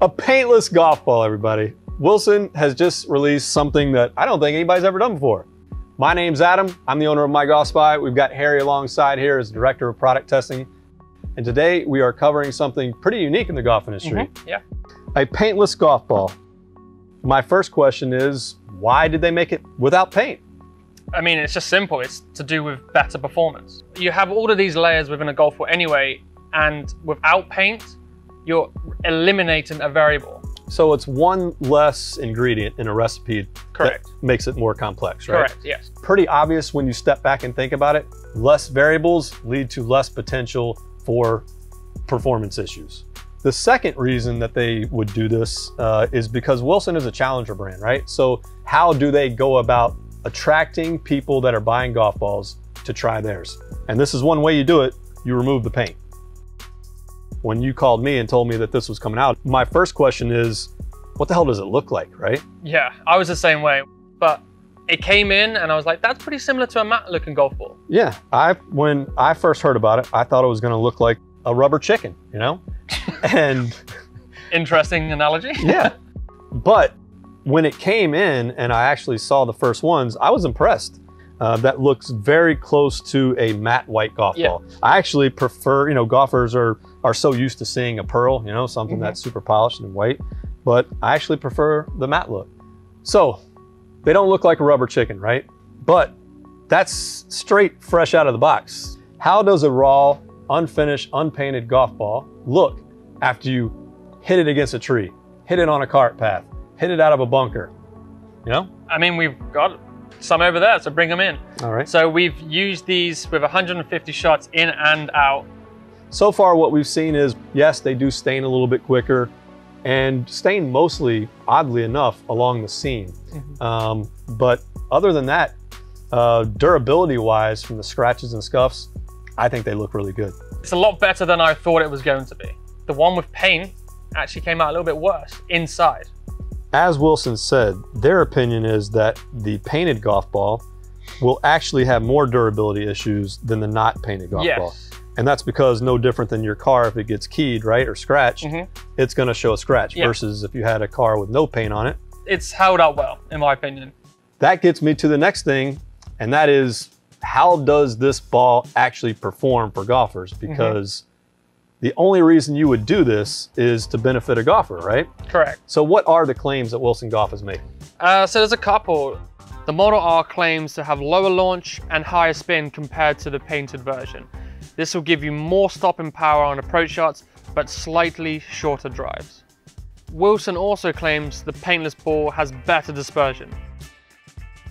A paintless golf ball, everybody. Wilson has just released something that I don't think anybody's ever done before. My name's Adam. I'm the owner of My Golf Spy. We've got Harry alongside here as Director of Product Testing. And today we are covering something pretty unique in the golf industry. Mhm, Yeah. A paintless golf ball. My first question is, why did they make it without paint? I mean, it's just simple. It's to do with better performance. You have all of these layers within a golf ball anyway, and without paint, you're eliminating a variable. So it's one less ingredient in a recipe Correct. that makes it more complex, right? Correct. Yes. Pretty obvious when you step back and think about it. Less variables lead to less potential for performance issues. The second reason that they would do this uh, is because Wilson is a challenger brand, right? So how do they go about attracting people that are buying golf balls to try theirs? And this is one way you do it. You remove the paint. When you called me and told me that this was coming out, my first question is, what the hell does it look like, right? Yeah. I was the same way, but it came in, and I was like, "That's pretty similar to a matte-looking golf ball." Yeah, I when I first heard about it, I thought it was going to look like a rubber chicken, you know? and Interesting analogy. yeah. But when it came in and I actually saw the first ones, I was impressed. Uh, that looks very close to a matte white golf Yeah. ball. I actually prefer, you know, golfers are are so used to seeing a pearl, you know, something Mhm. that's super polished and white, but I actually prefer the matte look. So they don't look like a rubber chicken, right? But that's straight fresh out of the box. How does a raw, unfinished, unpainted golf ball look after you hit it against a tree, hit it on a cart path, hit it out of a bunker? You know? I mean, we've got some over there, so bring them in. All right. So we've used these with 150 shots in and out. So far, what we've seen is yes, they do stain a little bit quicker and stain mostly, oddly enough, along the seam. Um, but other than that, uh, durability wise, from the scratches and scuffs, I think they look really good. It's a lot better than I thought it was going to be. The one with paint actually came out a little bit worse inside. As Wilson said, their opinion is that the painted golf ball will actually have more durability issues than the not painted golf yes. ball. And that's because no different than your car, if it gets keyed, right, or scratched, Mhm. it's going to show a scratch Yeah. versus if you had a car with no paint on it. It's held up well, in my opinion. That gets me to the next thing, and that is how does this ball actually perform for golfers? Mm-hmm. Because the only reason you would do this is to benefit a golfer, right? Correct. So, what are the claims that Wilson Golf is making? Uh, so there's a couple. The Model R claims to have lower launch and higher spin compared to the painted version. This will give you more stopping power on approach shots, but slightly shorter drives. Wilson also claims the paintless ball has better dispersion.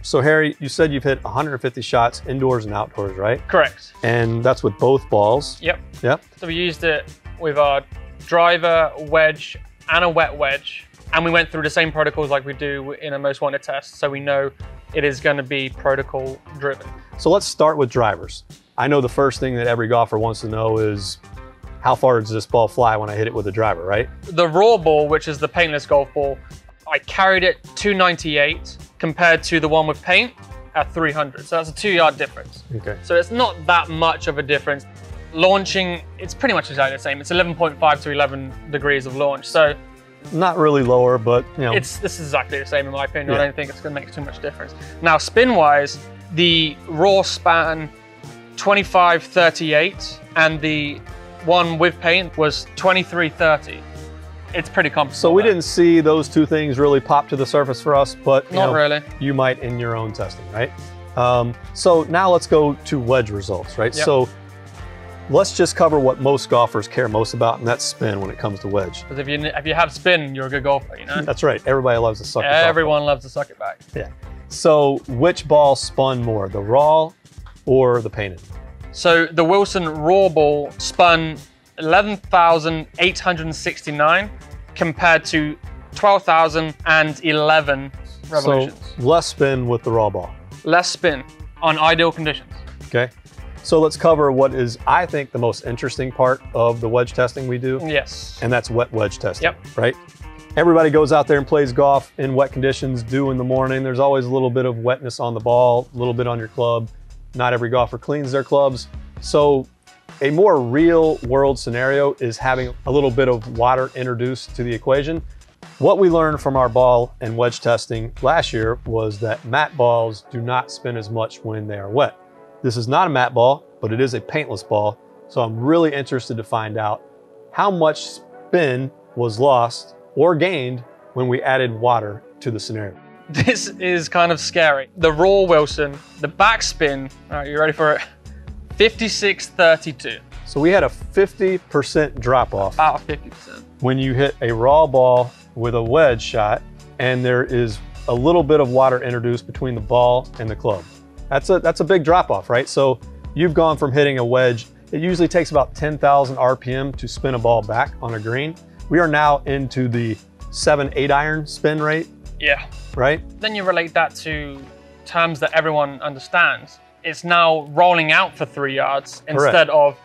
So, Harry, you said you've hit 150 shots indoors and outdoors, right? Correct. And that's with both balls. Yep. Yep. So we used it with our driver, wedge, and a wet wedge. And we went through the same protocols like we do in a most wanted test. So we know it is going to be protocol driven. So, let's start with drivers. I know the first thing that every golfer wants to know is how far does this ball fly when I hit it with a driver, right? The raw ball, which is the paintless golf ball, I carried it 298 compared to the one with paint at 300. So that's a two yard difference. Okay. So it's not that much of a difference. Launching, it's pretty much exactly the same. It's 11.5 to 11 degrees of launch. So Not really lower, but you know, it's this is exactly the same in my opinion. Yeah. I don't think it's going to make too much difference. Now, spin wise, the raw span 25 38 and the one with paint was 23 30. It's pretty comparable. So we didn't see those two things really pop to the surface for us, but you Not know, really. you might in your own testing, right? Um, so now let's go to wedge results, right? Yep. So let's just cover what most golfers care most about, and that's spin when it comes to wedge. Because if you if you have spin, you're a good golfer. You know. That's right. Everybody loves to suck. Everyone loves to suck it back. Yeah. So which ball spun more, the raw or the painted? So the Wilson raw ball spun 11,869 compared to 12,011 revolutions. So less spin with the raw ball. Less spin on ideal conditions. Okay. So let's cover what is, I think, the most interesting part of the wedge testing we do. Yes. and that's wet wedge testing. Yep. Right? Everybody goes out there and plays golf in wet conditions, dew in the morning. There's always a little bit of wetness on the ball, a little bit on your club. Not every golfer cleans their clubs. So A more real world scenario is having a little bit of water introduced to the equation. What we learned from our ball and wedge testing last year was that matte balls do not spin as much when they are wet. This is not a matte ball, but it is a paintless ball. So I'm really interested to find out how much spin was lost or gained when we added water to the scenario. This is kind of scary. The raw Wilson, the backspin, all right, you ready for it? 56.32, So we had a 50% drop off about 50%. when you hit a raw ball with a wedge shot and there is a little bit of water introduced between the ball and the club. That's a, that's a big drop off, right? So you've gone from hitting a wedge, it usually takes about 10,000 RPM to spin a ball back on a green. We are now into the seven, eight iron spin rate, Yeah. right? Then you relate that to terms that everyone understands. It's now rolling out for three yards instead of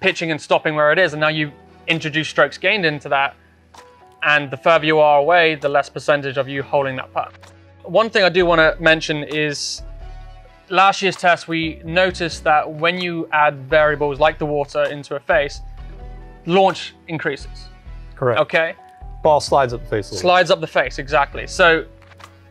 pitching and stopping where it is. And now you introduce strokes gained into that. And the further you are away, the less percentage of you holding that putt. One thing I do want to mention is last year's test, we noticed that when you add variables like the water into a face, launch increases. Correct. Okay? Ball slides up the face. Slides up the face, exactly. So,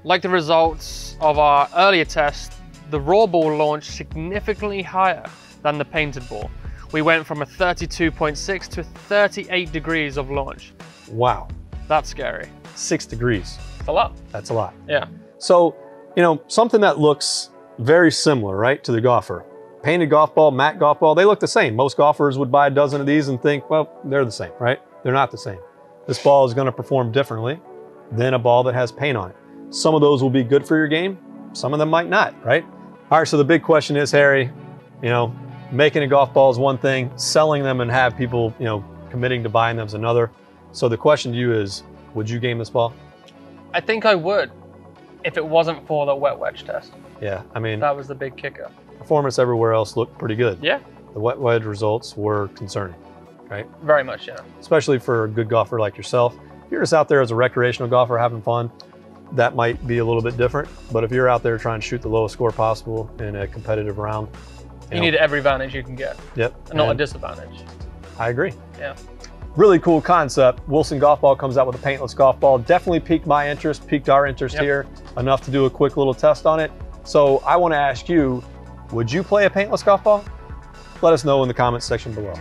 like the results of our earlier test, the raw ball launched significantly higher than the painted ball. We went from a 32.6 to 38 degrees of launch. Wow. That's scary. Six degrees. It's a lot. That's a lot. Yeah. So, you know, something that looks very similar, right, to the golfer. Painted golf ball, matte golf ball, they look the same. Most golfers would buy a dozen of these and think, well, they're the same, right? They're not the same. This ball is going to perform differently than a ball that has paint on it. Some of those will be good for your game, some of them might not, right? All right, so the big question is, Harry, you know, making a golf ball is one thing, selling them and have people, you know, committing to buying them is another. So the question to you is, would you game this ball? I think I would if it wasn't for the wet wedge test. Yeah, I mean, That was the big kicker. performance everywhere else looked pretty good. Yeah, The wet wedge results were concerning, right? very much, yeah. Especially for a good golfer like yourself. If you're just out there as a recreational golfer having fun, that might be a little bit different. But if you're out there trying to shoot the lowest score possible in a competitive round, You know, need every advantage you can get, Yep. and not a disadvantage. I agree. Yeah. Really cool concept. Wilson Golf Ball comes out with a paintless golf ball. Definitely piqued my interest, piqued our interest Yep. here enough to do a quick little test on it. So I want to ask you, would you play a paintless golf ball? Let us know in the comments section below.